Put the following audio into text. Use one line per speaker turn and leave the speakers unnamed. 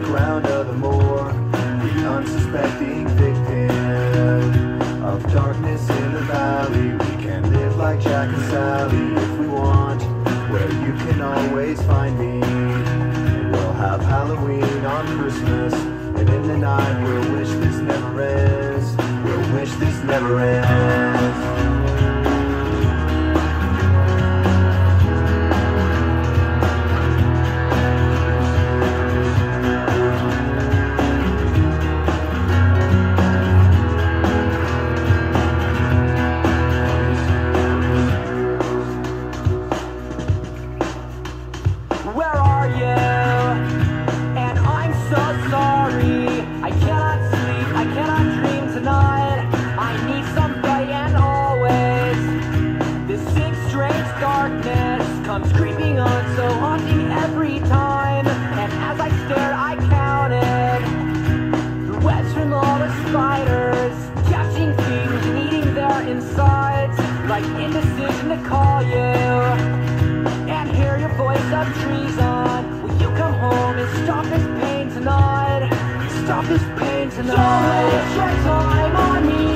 background of the moor, the unsuspecting victim of darkness in the valley. We can live like Jack and Sally if we want, where you can always find me. We'll have Halloween on Christmas, and in the night we'll wish this never ends. We'll wish this never ends.
Comes creeping on, so haunting every time. And as I stared, I counted the webs from all the spiders, catching things and eating their insides, like indecision to call you and hear your voice of treason. Will you come home and stop this pain tonight? Stop this pain tonight. Waste your time on me.